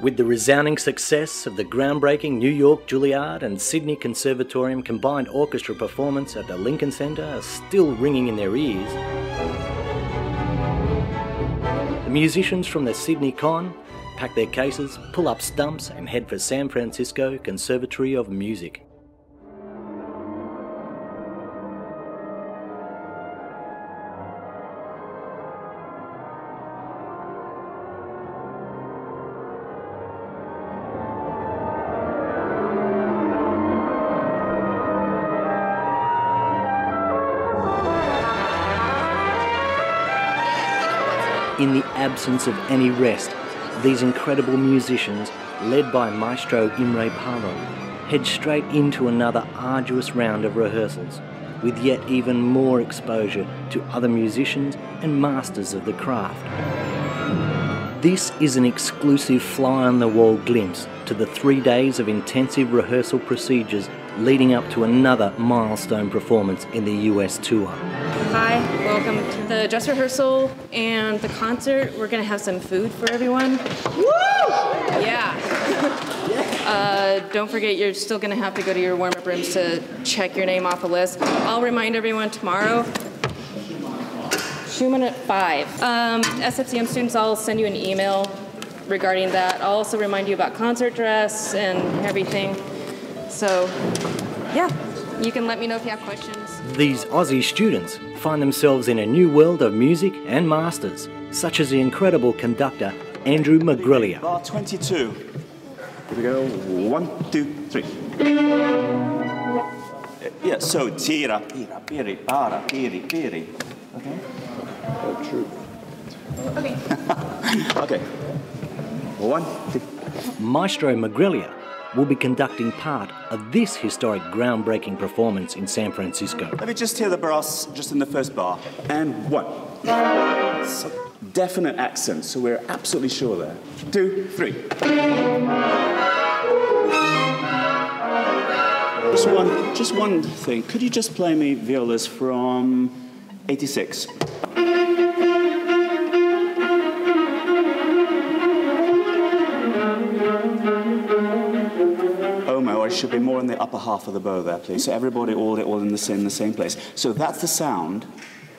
With the resounding success of the groundbreaking New York Juilliard and Sydney Conservatorium combined orchestra performance at the Lincoln Center still ringing in their ears, the musicians from the Sydney Con pack their cases, pull up stumps, and head for San Francisco Conservatory of Music. In the absence of any rest, these incredible musicians, led by Maestro Imre Pallo, head straight into another arduous round of rehearsals, with yet even more exposure to other musicians and masters of the craft. This is an exclusive fly on the wall glimpse to the three days of intensive rehearsal procedures leading up to another milestone performance in the US tour. Hi, the dress rehearsal and the concert. We're gonna have some food for everyone. Woo! Yeah. Uh, don't forget, you're still gonna have to go to your warm-up rooms to check your name off the list. I'll remind everyone tomorrow. Schumann at five. Um, SFCM students, I'll send you an email regarding that. I'll also remind you about concert dress and everything. So, yeah, you can let me know if you have questions. These Aussie students find themselves in a new world of music and masters, such as the incredible conductor Andrew Magrelia. Bar 22. Here we go. One, two, three. Yeah, so tira, tira, piri, para, piri, piri. Okay? Oh, true. Okay. Okay. One, two. Maestro Magrelia will be conducting part of this historic groundbreaking performance in San Francisco. Let me just hear the brass just in the first bar. And one. Definite accent, so we're absolutely sure there. Two, three. Just one, just one thing. Could you just play me violas from 86? Omo, should be more in the upper half of the bow there, please. So everybody all, all in the same, the same place. So that's the sound,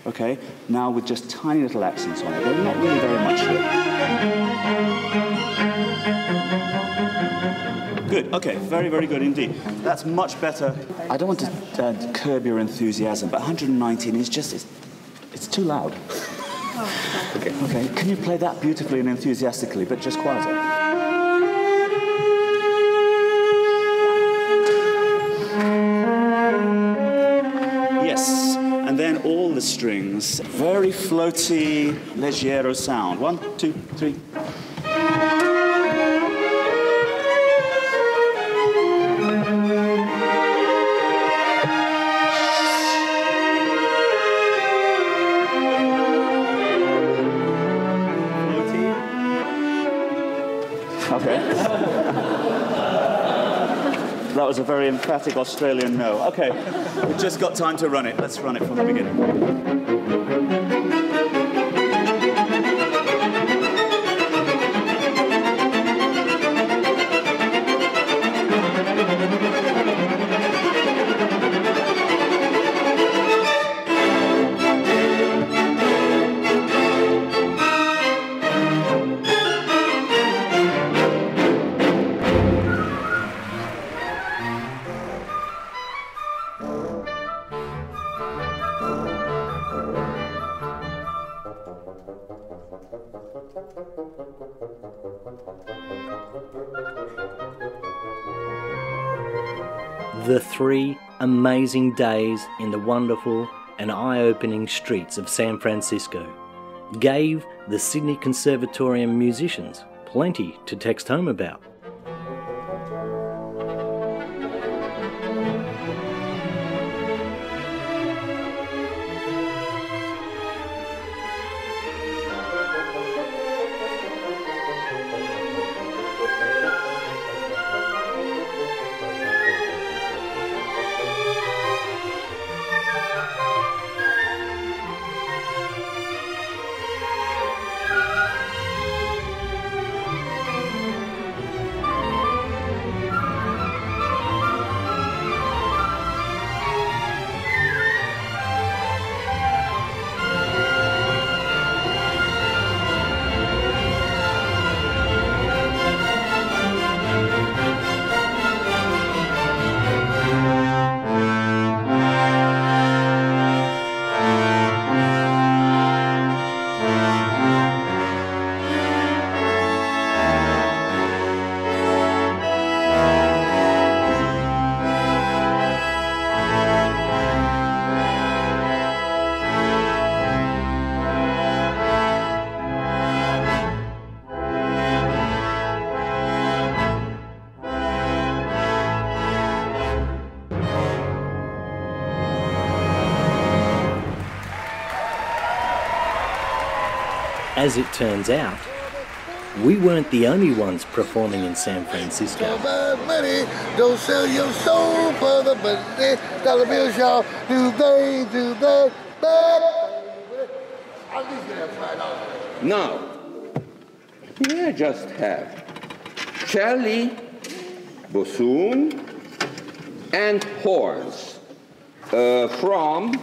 okay? Now with just tiny little accents on it. They're not really very much here. Good, okay, very, very good indeed. That's much better. I don't want to uh, curb your enthusiasm, but 119 is just, it's, it's too loud. Okay, okay, can you play that beautifully and enthusiastically, but just quieter? The strings. Very floaty, leggero sound. One, two, three. Okay. That was a very emphatic Australian no. Okay, we've just got time to run it. Let's run it from the beginning. The three amazing days in the wonderful and eye opening streets of San Francisco gave the Sydney Conservatorium musicians plenty to text home about. As it turns out, we weren't the only ones performing in San Francisco. money, don't sell your soul for the money. Dollar bills, y'all, do they, do they, Now, here I just have celli, bassoon, and horns uh, from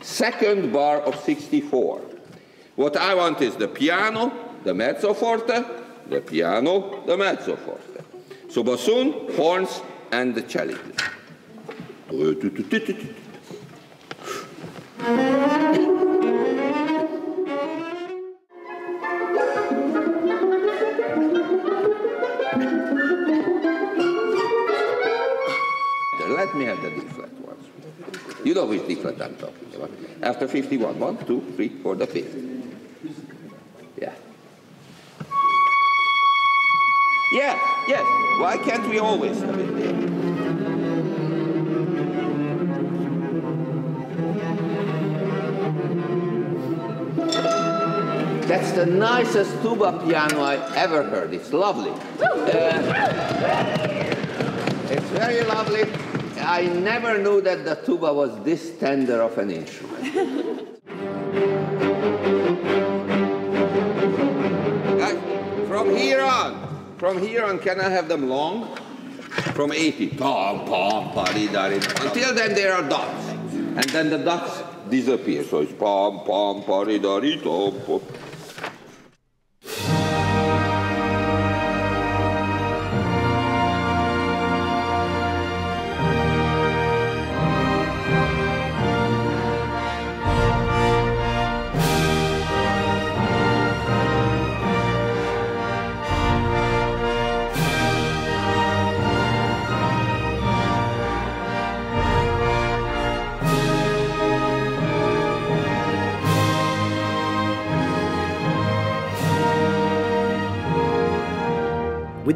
second bar of 64. What I want is the piano, the mezzo forte, the piano, the mezzo forte. So bassoon, horns, and the cello. Let me have the D flat once. You know which D flat I'm talking about. After 51, one, two, three, four, the fifth. Yes. Why can't we always? That's the nicest tuba piano I ever heard. It's lovely. Uh, it's very lovely. I never knew that the tuba was this tender of an instrument. From here on, can I have them long? From 80, tom, pom, pari, dari. Until then, there are dots. And then the dots disappear. So it's pom, pom, pari, dari, tom, pom.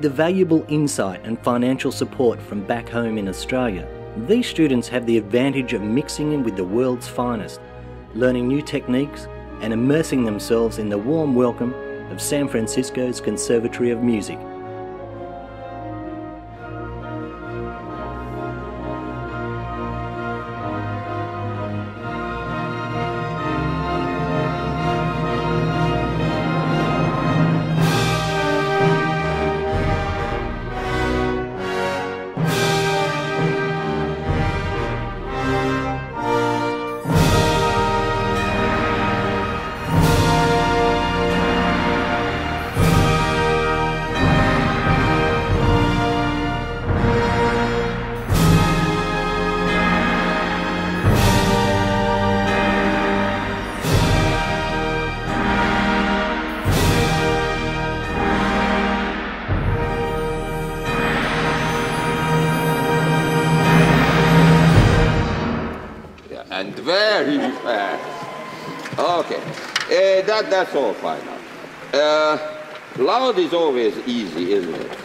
The valuable insight and financial support from back home in Australia, these students have the advantage of mixing in with the world's finest, learning new techniques, and immersing themselves in the warm welcome of San Francisco's Conservatory of Music. Very fast. Okay, uh, that, that's all fine now. Uh, loud is always easy, isn't it?